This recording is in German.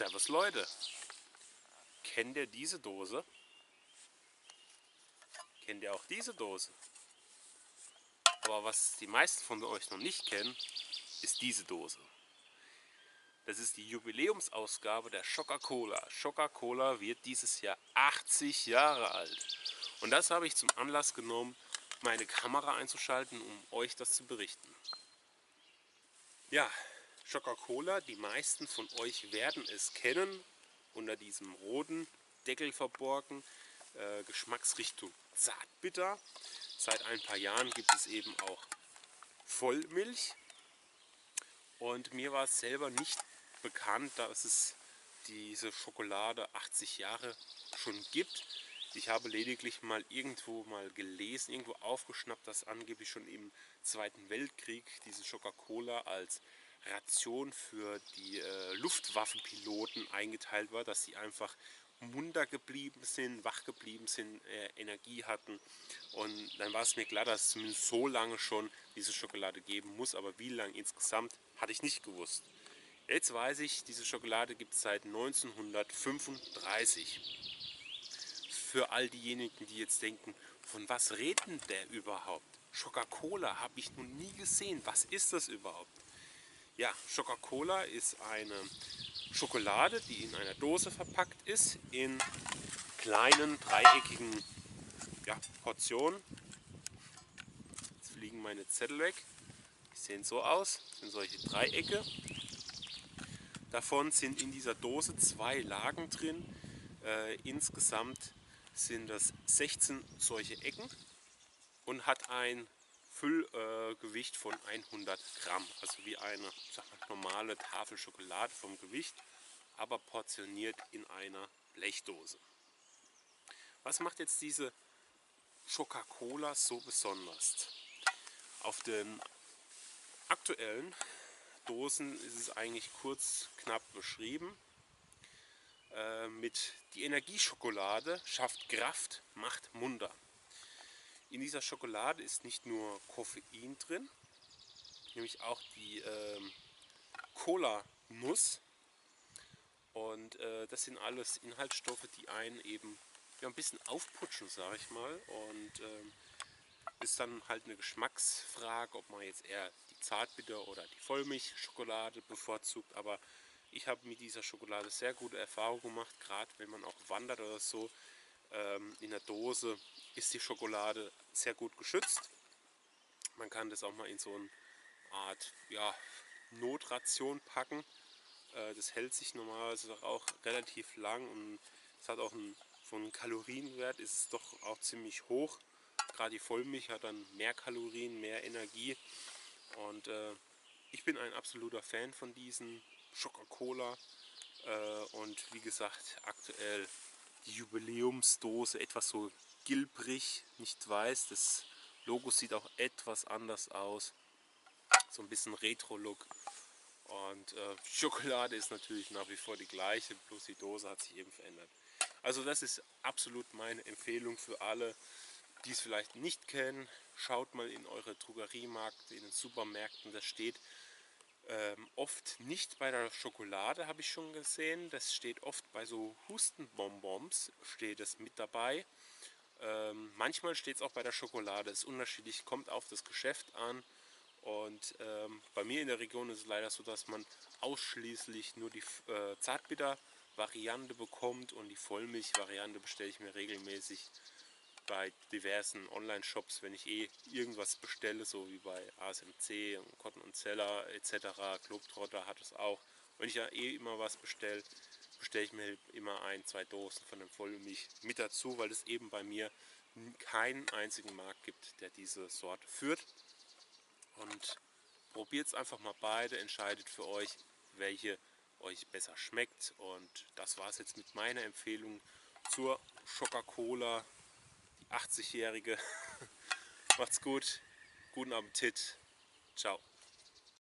Servus Leute, kennt ihr diese Dose? Kennt ihr auch diese Dose? Aber was die meisten von euch noch nicht kennen, ist diese Dose. Das ist die Jubiläumsausgabe der Coca-Cola. Coca-Cola wird dieses Jahr 80 Jahre alt. Und das habe ich zum Anlass genommen, meine Kamera einzuschalten, um euch das zu berichten. Ja, Coca-Cola, die meisten von euch werden es kennen, unter diesem roten Deckel verborgen, äh, Geschmacksrichtung Zartbitter. Seit ein paar Jahren gibt es eben auch Vollmilch und mir war es selber nicht bekannt, dass es diese Schokolade 80 Jahre schon gibt. Ich habe lediglich mal irgendwo mal gelesen, irgendwo aufgeschnappt, dass angeblich schon im Zweiten Weltkrieg diese Coca-Cola als Ration für die äh, Luftwaffenpiloten eingeteilt war, dass sie einfach munter geblieben sind, wach geblieben sind, äh, Energie hatten. Und dann war es mir klar, dass es zumindest so lange schon diese Schokolade geben muss, aber wie lange insgesamt, hatte ich nicht gewusst. Jetzt weiß ich, diese Schokolade gibt es seit 1935. Für all diejenigen, die jetzt denken, von was reden der überhaupt? Coca-Cola habe ich noch nie gesehen. Was ist das überhaupt? Ja, Coca-Cola ist eine Schokolade, die in einer Dose verpackt ist, in kleinen dreieckigen ja, Portionen. Jetzt fliegen meine Zettel weg. Die sehen so aus, das sind solche Dreiecke. Davon sind in dieser Dose zwei Lagen drin. Äh, insgesamt sind das 16 solche Ecken und hat ein Füllgewicht von 100 Gramm, also wie eine mal, normale Tafel Schokolade vom Gewicht, aber portioniert in einer Blechdose. Was macht jetzt diese Coca-Cola so besonders? Auf den aktuellen Dosen ist es eigentlich kurz knapp beschrieben. Äh, mit die Energieschokolade schafft Kraft, macht munter. In dieser Schokolade ist nicht nur Koffein drin, nämlich auch die ähm, Cola-Nuss. Und äh, das sind alles Inhaltsstoffe, die einen eben ja, ein bisschen aufputschen, sage ich mal. Und ähm, ist dann halt eine Geschmacksfrage, ob man jetzt eher die Zartbitter oder die Vollmilchschokolade bevorzugt. Aber ich habe mit dieser Schokolade sehr gute Erfahrungen gemacht, gerade wenn man auch wandert oder so in der Dose ist die Schokolade sehr gut geschützt. Man kann das auch mal in so eine Art ja, Notration packen. Äh, das hält sich normalerweise auch relativ lang und es hat auch einen, von Kalorienwert ist es doch auch ziemlich hoch. Gerade die Vollmilch hat dann mehr Kalorien, mehr Energie und äh, ich bin ein absoluter Fan von diesen Coca-Cola äh, und wie gesagt aktuell die Jubiläumsdose etwas so gilbrig, nicht weiß. Das Logo sieht auch etwas anders aus. So ein bisschen Retro-Look. Und äh, die Schokolade ist natürlich nach wie vor die gleiche, bloß die Dose hat sich eben verändert. Also das ist absolut meine Empfehlung für alle, die es vielleicht nicht kennen. Schaut mal in eure Drogeriemarkt, in den Supermärkten, das steht ähm, oft nicht bei der Schokolade, habe ich schon gesehen. Das steht oft bei so Hustenbonbons, steht es mit dabei. Ähm, manchmal steht es auch bei der Schokolade. Ist unterschiedlich, kommt auf das Geschäft an. Und ähm, bei mir in der Region ist es leider so, dass man ausschließlich nur die äh, Zartbitter-Variante bekommt und die Vollmilch-Variante bestelle ich mir regelmäßig bei diversen Online-Shops, wenn ich eh irgendwas bestelle, so wie bei ASMC, Cotton und Zeller etc., Globetrotter hat es auch. Wenn ich ja eh immer was bestelle, bestelle ich mir immer ein, zwei Dosen von dem Vollmilch mit dazu, weil es eben bei mir keinen einzigen Markt gibt, der diese Sorte führt. Und probiert es einfach mal beide, entscheidet für euch, welche euch besser schmeckt. Und das war es jetzt mit meiner Empfehlung zur Coca-Cola 80-Jährige. Macht's gut, guten Appetit, ciao.